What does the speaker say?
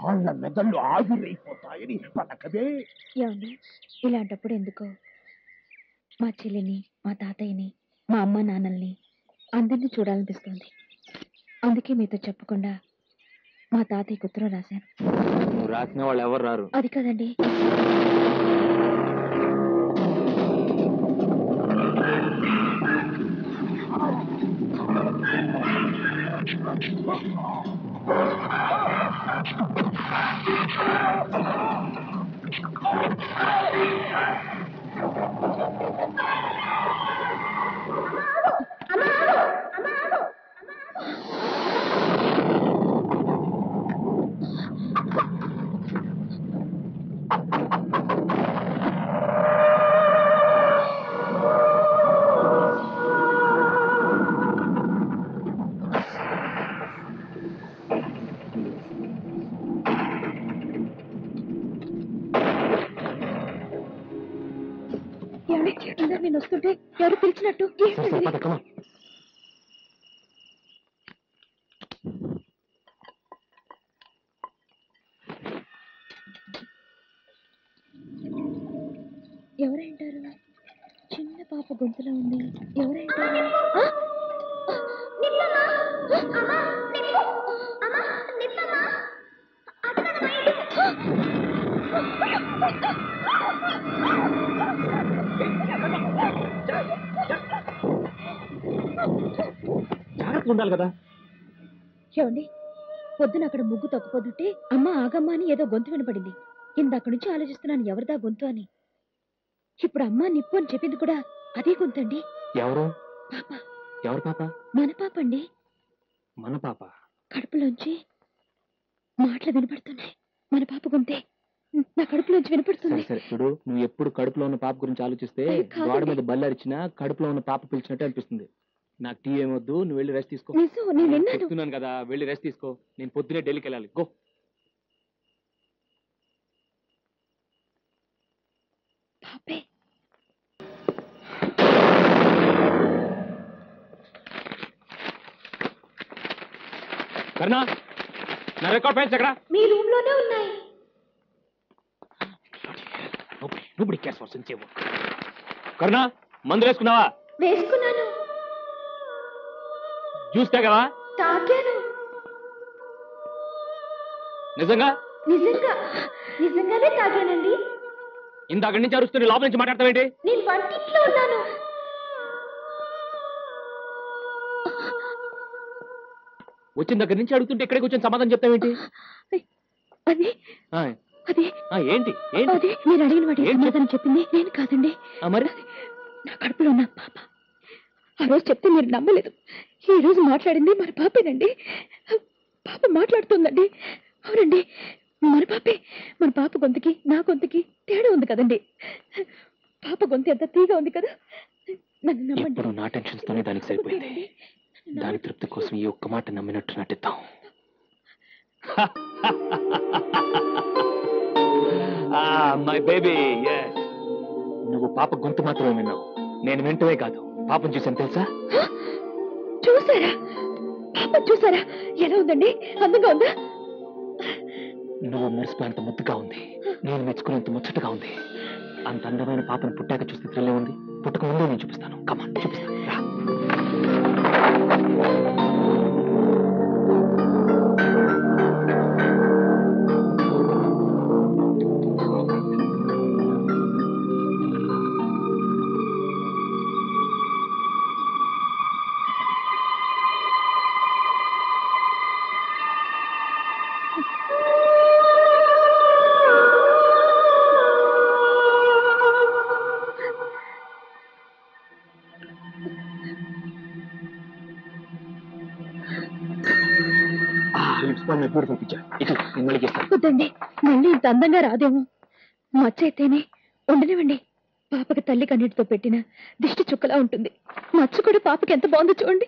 వాళ్ళ మెదళ్ళు ఆవిరైపోతాయని పలకదే ఏమండి? ఇలాంటప్పుడు ఎందుకో? మా చెల్లిని మా తాతయ్యని మా అమ్మ నాన్నల్ని అందరినీ చూడాలనిపిస్తుంది. అందుకే మీతో చెప్పకుండా మా తాతయ్యకు ఉత్తరం రాశాను. నువ్వు రాసిన వాళ్ళు ఎవరు రారు? అది కదండి. Oh, my God. ఇందాక నేను వస్తుంటే ఎవరు పిలిచినట్టు? ఎవరంటారు? చిన్న పాప గొంతులో ఉంది. ఎవరంటారు? ఆ! జాగ్రత్తగా ఉండాలి కదా. ఏమండి? పొద్దున అక్కడ ముగ్గు తొక్కపోతుంటే అమ్మ ఆగమ్మ అని ఏదో గొంతు వినపడింది. ఇందాక నుంచి ఆలోచిస్తున్నాను ఎవరిదా గొంతు అని. ఇప్పుడు అమ్మ నిప్పు అని చెప్పింది కూడా అదే గొంతండి ఎవరు? పాప. ఎవరు పాప? మన పాప అండి. మన పాప? కడుపులోంచి మాటలు వినపడుతున్నాయి. మన పాప గొంతే. నా సరే వినపడుతుంది. సరే చూడు నువ్వు ఎప్పుడు కడుపులో ఉన్న పాప గురించి ఆలోచిస్తే కాదండి. గోడ మీద బల్లరిచినా కడుపులో ఉన్న పాప పిలిచినట్టే అనిపిస్తుంది. నాకు టీ ఏమొద్దు నువ్వు వెళ్ళి రెస్ట్ తీసుకో. నిజం నేను విన్నాను. చెప్తున్నాను కదా వెళ్ళి రెస్ట్ తీసుకో. నేను పొద్దునే ఢిల్లీకి వెళ్ళాలి. గో. పాపే. కర్ణా నా రికార్డ్ ఫైల్స్ ఎక్కడ? మీ రూమ్లోనే ఉన్నాయి. Nobody cares for sincere work. Karuna మందులు వేసుకున్నావా? వేసుకున్నాను. జ్యూస్ తాగావా? తాగాను. నిజంగా? నిజంగా. నిజంగానే తాగానండి. ఇందాక నుంచి లోపల నుంచి మాట్లాడతావేంటి? నేను వంటింట్లో ఉన్నాను. వచ్చిన దగ్గర నుంచి అడుగుతుంటే ఇక్కడికి వచ్చిన సమాధానం చెప్తావేంటి? అది అది ఏంటి? మీరు అడిగిన వాటి? సమాధానం చెప్పింది నేను కాదండి. మరి? నా కడుపులో ఉన్న పాప. ఆ రోజు చెప్తే మీరు నమ్మలేదు. ఈ రోజు మాట్లాడింది మన పాపేనండి. పాప మాట్లాడుతుందండి. అవునండి. మన పాపే. మన పాప గొంతుకి నా గొంతుకి తేడా ఉంది కదండి. పాప గొంతు ఎంత తీగా ఉంది కదా. నన్ను నమ్మండి. నా టెన్షన్స్ తోనే దానికి సరిపోయింది. దాని. తృప్తి కోసం ఈ ఒక్క మాట నమ్మినట్టు నటిద్దాం. మై బేబీ నువ్వు పాప గొంతు మాత్రమే విన్నావు. నేను వింటవే కాదు. పాపం చూసాను తెలుసా? చూసారా పాప చూసారా ఎలా ఉందండి? అందంగా ఉందా? నువ్వు మెరిసిపోయేంత ముద్దుగా ఉంది. నేను మెచ్చుకునేంత ముచ్చటగా ఉంది. అంత అందమైన పాపను పుట్టాక చూస్తే థ్రిల్లే ఉంది పుట్టక ముందే నేను చూపిస్తాను. కమాన్ చూపిస్తాను రా. It's one ఇటు నేను మళ్ళీ వద్దండి మళ్ళీ ఇంత అందంగా రాదేమో. మచ్చైతేనే ఉండనివ్వండి. పాపకి తల్లి కన్నీటితో పెట్టిన దిష్టి చుక్కలా ఉంటుంది. మచ్చ కూడా పాపకి ఎంత బాగుందో చూడండి.